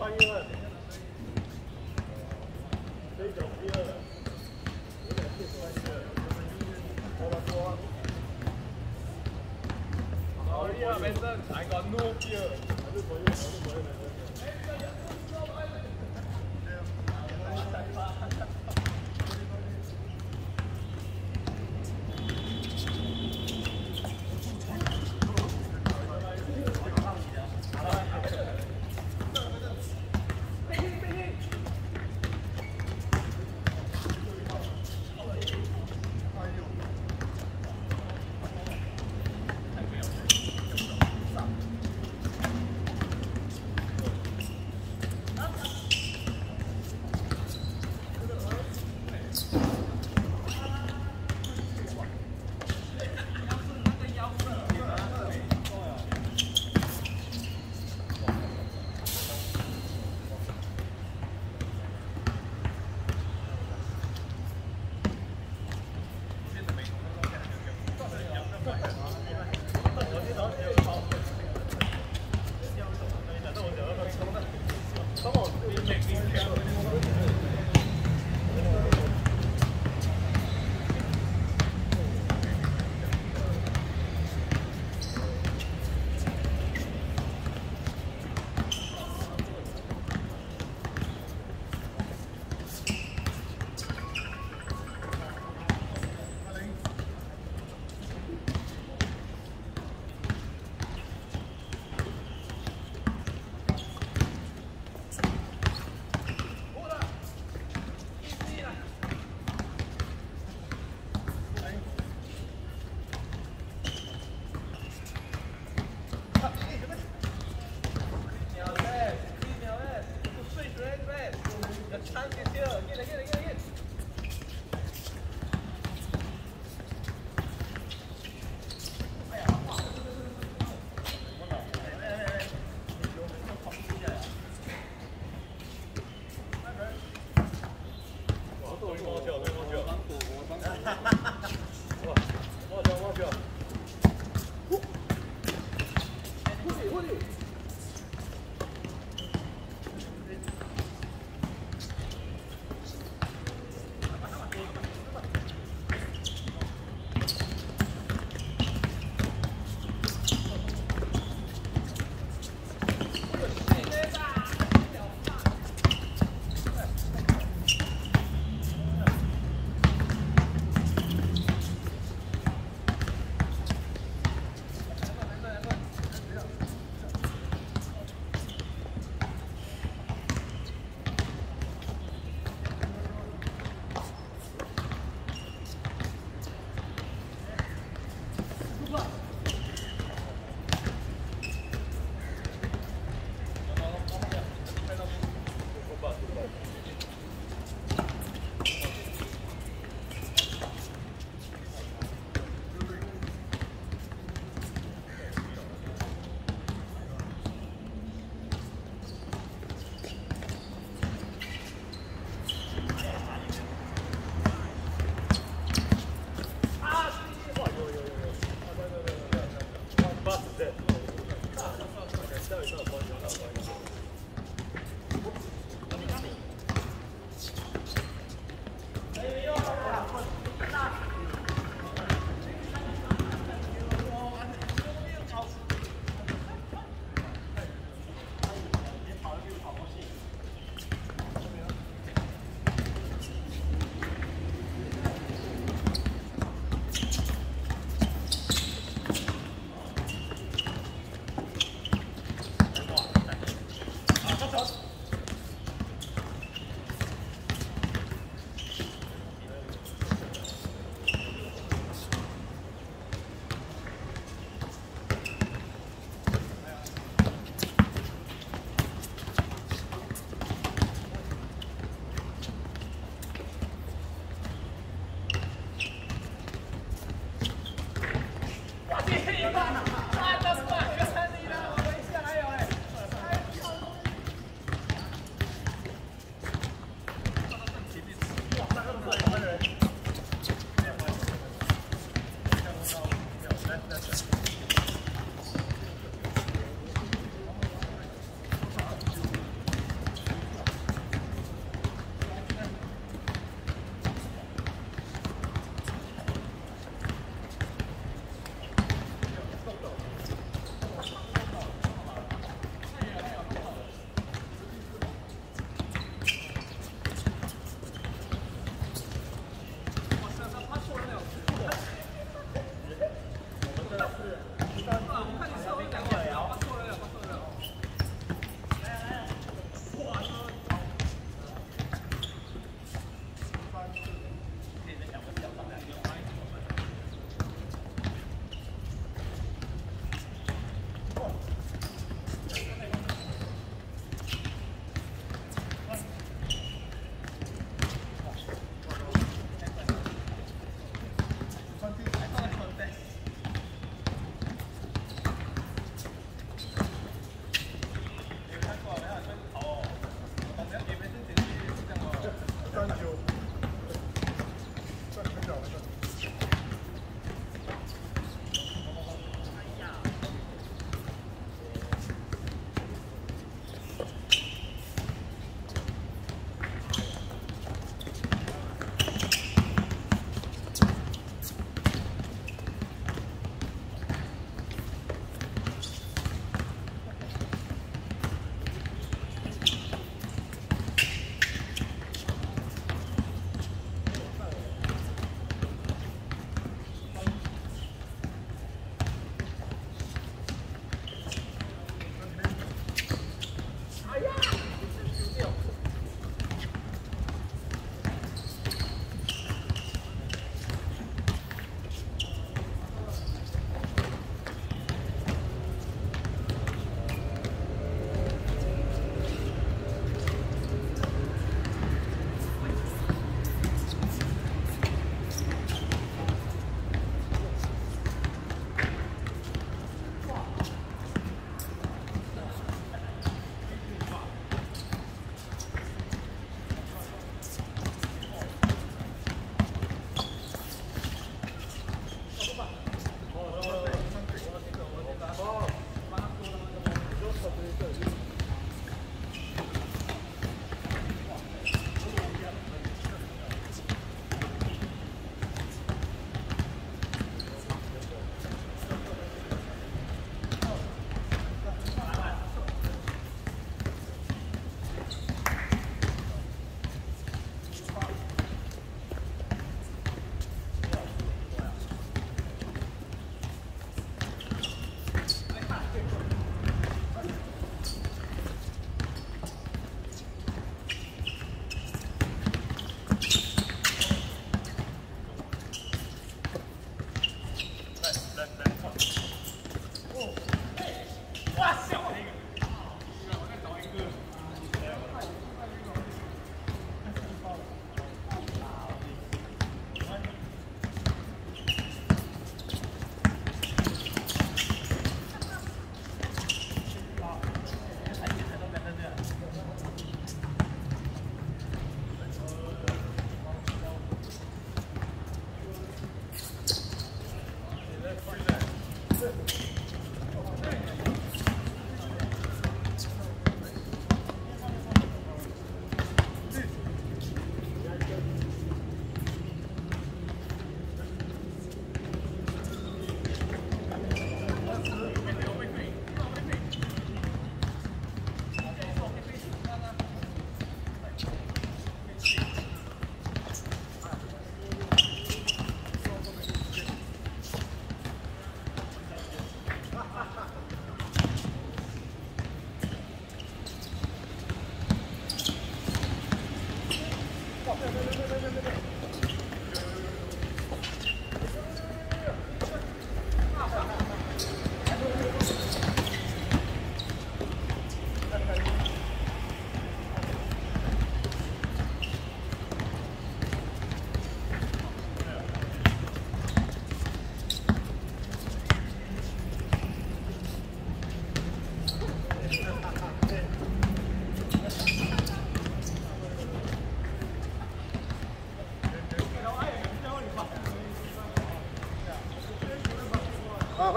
八月。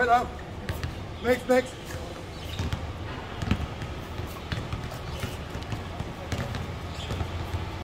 Phải uh, không? Mix, mix.